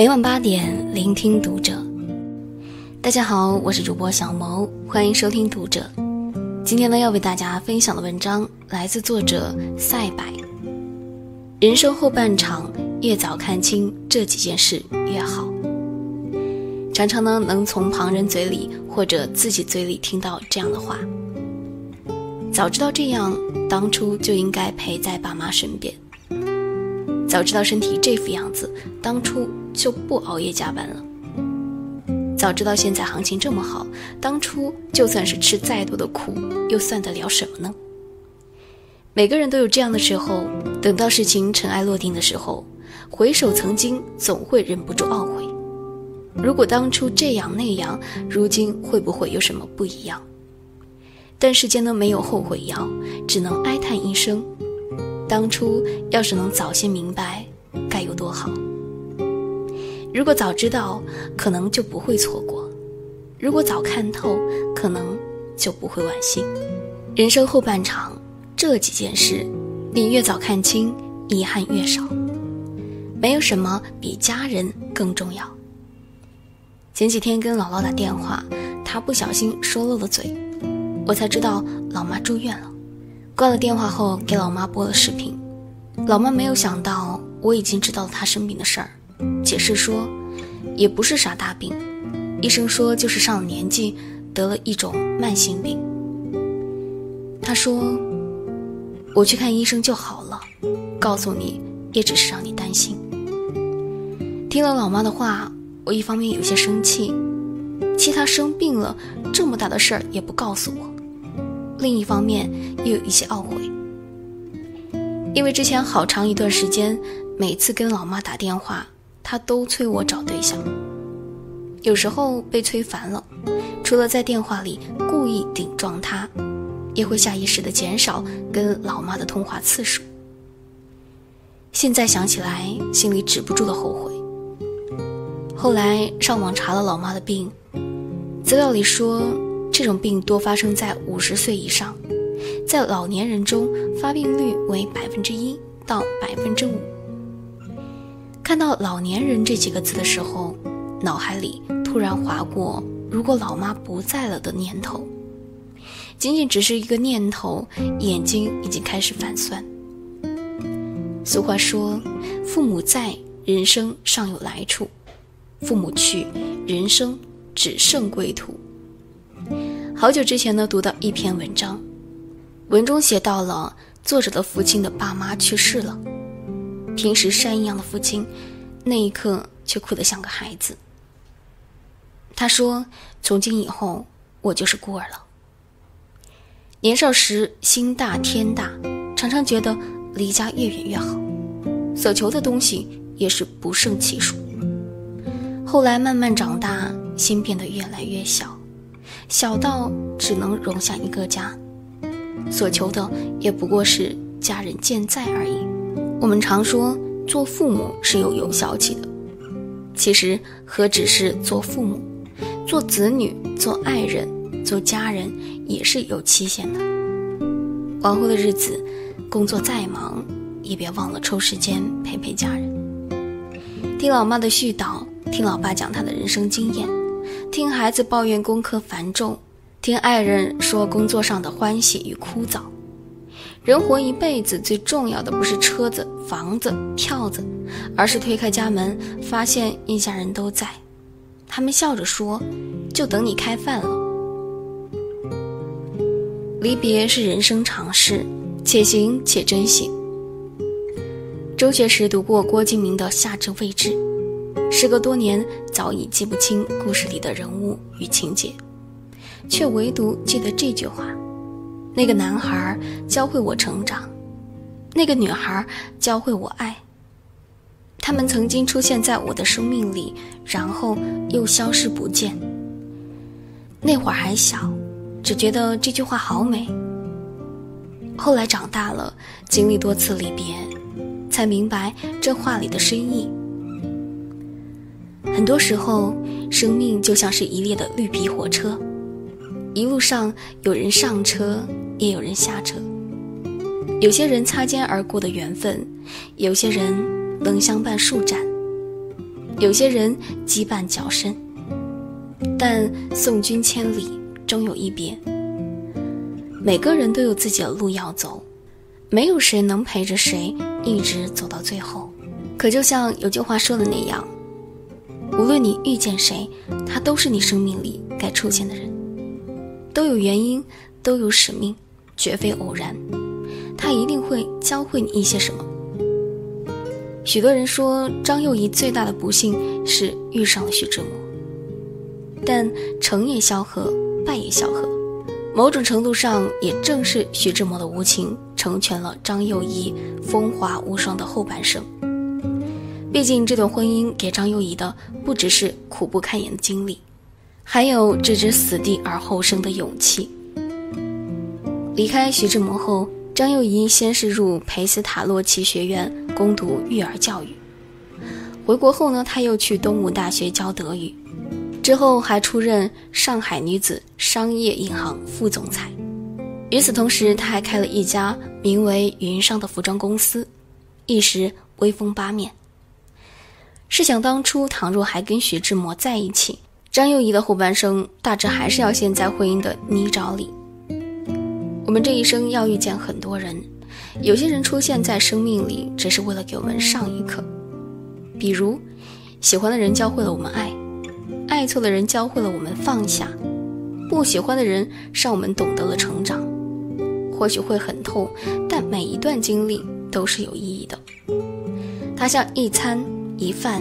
每晚八点，聆听读者。大家好，我是主播小萌，欢迎收听读者。今天呢，要为大家分享的文章来自作者赛柏。人生后半场，越早看清这几件事越好。常常呢，能从旁人嘴里或者自己嘴里听到这样的话：早知道这样，当初就应该陪在爸妈身边。早知道身体这副样子，当初就不熬夜加班了。早知道现在行情这么好，当初就算是吃再多的苦，又算得了什么呢？每个人都有这样的时候，等到事情尘埃落定的时候，回首曾经，总会忍不住懊悔。如果当初这样那样，如今会不会有什么不一样？但世间呢，没有后悔药，只能哀叹一声。当初要是能早些明白，该有多好。如果早知道，可能就不会错过；如果早看透，可能就不会惋惜。人生后半场，这几件事，你越早看清，遗憾越少。没有什么比家人更重要。前几天跟姥姥打电话，她不小心说漏了嘴，我才知道老妈住院了。挂了电话后，给老妈拨了视频。老妈没有想到我已经知道了她生病的事儿，解释说，也不是啥大病，医生说就是上了年纪，得了一种慢性病。他说，我去看医生就好了，告诉你也只是让你担心。听了老妈的话，我一方面有些生气，气她生病了这么大的事儿也不告诉我。另一方面又有一些懊悔，因为之前好长一段时间，每次跟老妈打电话，他都催我找对象。有时候被催烦了，除了在电话里故意顶撞他，也会下意识的减少跟老妈的通话次数。现在想起来，心里止不住的后悔。后来上网查了老妈的病，资料里说。这种病多发生在五十岁以上，在老年人中发病率为百分之一到百分之五。看到“老年人”这几个字的时候，脑海里突然划过“如果老妈不在了”的念头。仅仅只是一个念头，眼睛已经开始反酸。俗话说：“父母在，人生尚有来处；父母去，人生只剩归途。”好久之前呢，读到一篇文章，文中写到了作者的父亲的爸妈去世了，平时山一样的父亲，那一刻却哭得像个孩子。他说：“从今以后，我就是孤儿了。”年少时心大天大，常常觉得离家越远越好，所求的东西也是不胜其数。后来慢慢长大，心变得越来越小。小到只能容下一个家，所求的也不过是家人健在而已。我们常说做父母是有有效期的，其实何止是做父母，做子女、做爱人、做家人也是有期限的。往后的日子，工作再忙，也别忘了抽时间陪陪家人。听老妈的絮叨，听老爸讲他的人生经验。听孩子抱怨功课繁重，听爱人说工作上的欢喜与枯燥。人活一辈子，最重要的不是车子、房子、票子，而是推开家门，发现一家人都在。他们笑着说：“就等你开饭了。”离别是人生常事，且行且珍惜。中学时读过郭敬明的《夏至未至》。时隔多年，早已记不清故事里的人物与情节，却唯独记得这句话：那个男孩教会我成长，那个女孩教会我爱。他们曾经出现在我的生命里，然后又消失不见。那会儿还小，只觉得这句话好美。后来长大了，经历多次离别，才明白这话里的深意。很多时候，生命就像是一列的绿皮火车，一路上有人上车，也有人下车。有些人擦肩而过的缘分，有些人能相伴数盏。有些人羁绊较深，但送君千里，终有一别。每个人都有自己的路要走，没有谁能陪着谁一直走到最后。可就像有句话说的那样，无论你遇见谁，他都是你生命里该出现的人，都有原因，都有使命，绝非偶然。他一定会教会你一些什么。许多人说张幼仪最大的不幸是遇上了徐志摩，但成也萧何，败也萧何。某种程度上，也正是徐志摩的无情，成全了张幼仪风华无双的后半生。毕竟，这段婚姻给张幼仪的不只是苦不堪言的经历，还有置之死地而后生的勇气。离开徐志摩后，张幼仪先是入佩斯塔洛奇学院攻读育儿教育，回国后呢，他又去东吴大学教德语。之后还出任上海女子商业银行副总裁，与此同时，他还开了一家名为“云商”的服装公司，一时威风八面。试想当初，倘若还跟徐志摩在一起，张幼仪的后半生大致还是要陷在婚姻的泥沼里。我们这一生要遇见很多人，有些人出现在生命里，只是为了给我们上一课，比如喜欢的人教会了我们爱。爱错的人教会了我们放下，不喜欢的人让我们懂得了成长。或许会很痛，但每一段经历都是有意义的。它像一餐一饭，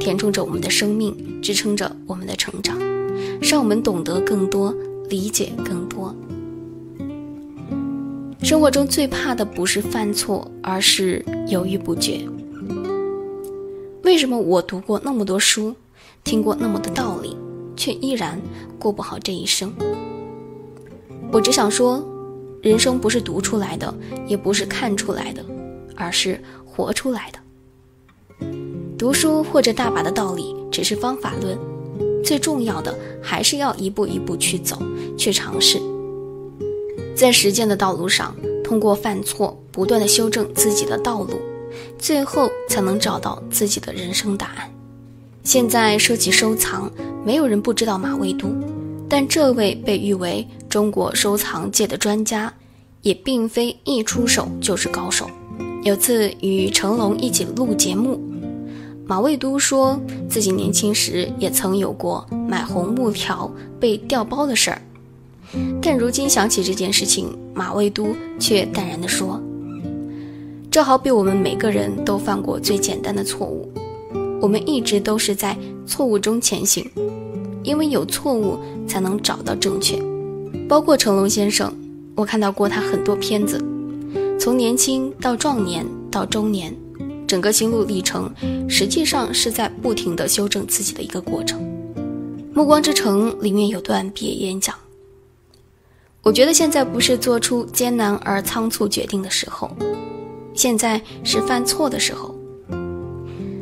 填充着我们的生命，支撑着我们的成长，让我们懂得更多，理解更多。生活中最怕的不是犯错，而是犹豫不决。为什么我读过那么多书？听过那么多道理，却依然过不好这一生。我只想说，人生不是读出来的，也不是看出来的，而是活出来的。读书或者大把的道理只是方法论，最重要的还是要一步一步去走，去尝试。在实践的道路上，通过犯错，不断的修正自己的道路，最后才能找到自己的人生答案。现在说起收藏，没有人不知道马未都，但这位被誉为中国收藏界的专家，也并非一出手就是高手。有次与成龙一起录节目，马未都说自己年轻时也曾有过买红木条被调包的事儿，但如今想起这件事情，马未都却淡然地说：“这好比我们每个人都犯过最简单的错误。”我们一直都是在错误中前行，因为有错误才能找到正确。包括成龙先生，我看到过他很多片子，从年轻到壮年到中年，整个心路历程实际上是在不停地修正自己的一个过程。《暮光之城》里面有段毕业演讲，我觉得现在不是做出艰难而仓促决定的时候，现在是犯错的时候。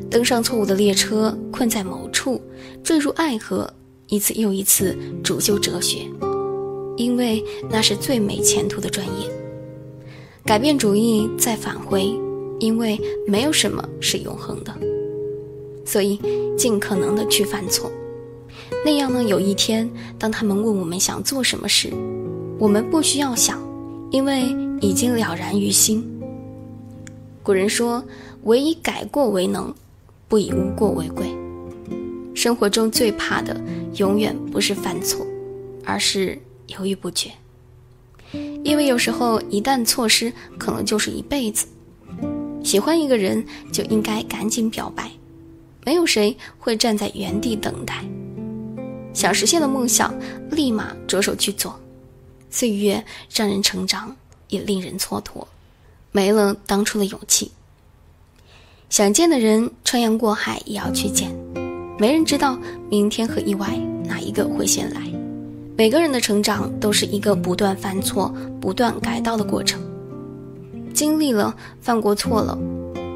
登上错误的列车，困在某处，坠入爱河，一次又一次主修哲学，因为那是最没前途的专业。改变主意再返回，因为没有什么是永恒的。所以尽可能的去犯错，那样呢，有一天当他们问我们想做什么时，我们不需要想，因为已经了然于心。古人说：“唯以改过为能。”不以无过为贵。生活中最怕的，永远不是犯错，而是犹豫不决。因为有时候一旦错失，可能就是一辈子。喜欢一个人，就应该赶紧表白，没有谁会站在原地等待。想实现的梦想，立马着手去做。岁月让人成长，也令人蹉跎，没了当初的勇气。想见的人，穿洋过海也要去见。没人知道明天和意外哪一个会先来。每个人的成长都是一个不断犯错、不断改道的过程。经历了犯过错了，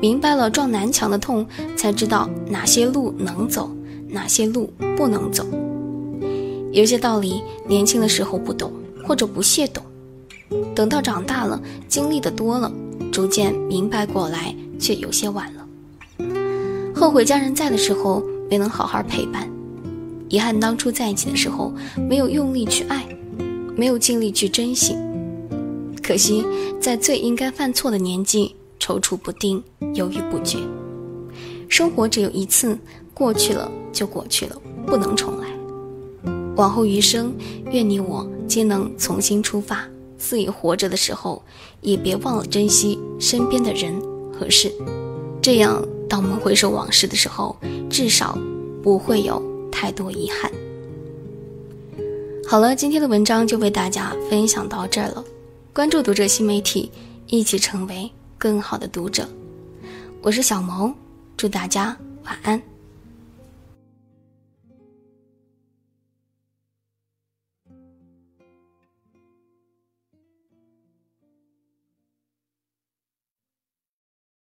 明白了撞南墙的痛，才知道哪些路能走，哪些路不能走。有些道理年轻的时候不懂，或者不屑懂，等到长大了，经历的多了，逐渐明白过来，却有些晚了。后悔家人在的时候，没能好好陪伴，遗憾当初在一起的时候没有用力去爱，没有尽力去珍惜。可惜在最应该犯错的年纪，踌躇不定，犹豫不决。生活只有一次，过去了就过去了，不能重来。往后余生，愿你我皆能重新出发。肆意活着的时候，也别忘了珍惜身边的人和事。这样，当我们回首往事的时候，至少不会有太多遗憾。好了，今天的文章就为大家分享到这儿了。关注读者新媒体，一起成为更好的读者。我是小萌，祝大家晚安。